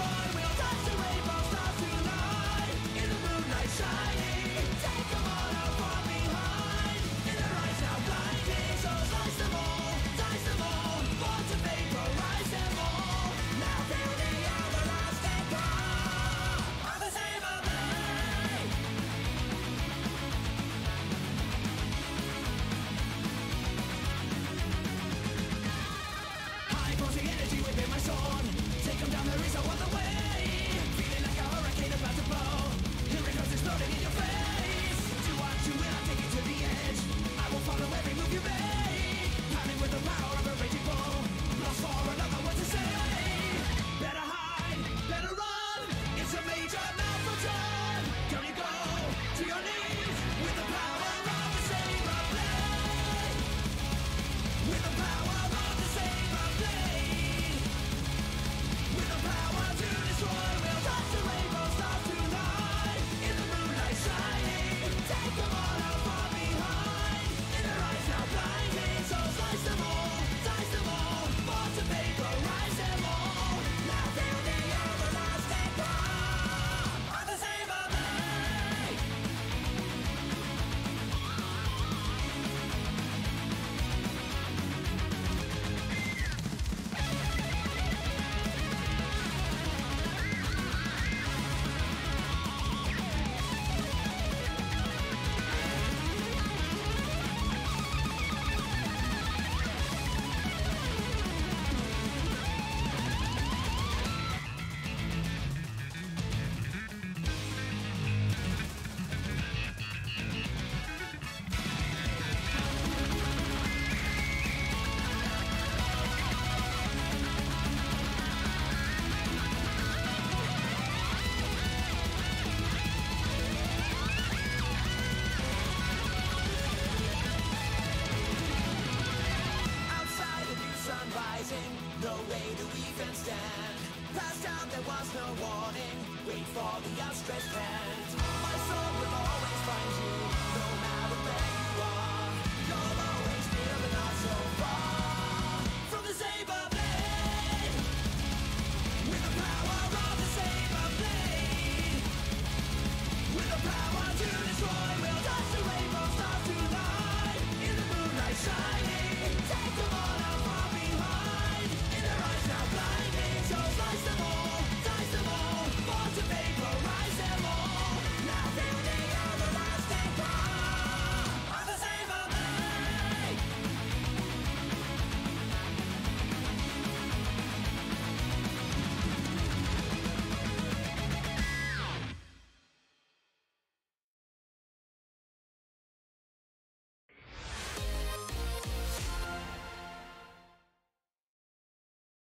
destroyed fighting, no way to even stand. Passed out, there was no warning, wait for the outstretched hand.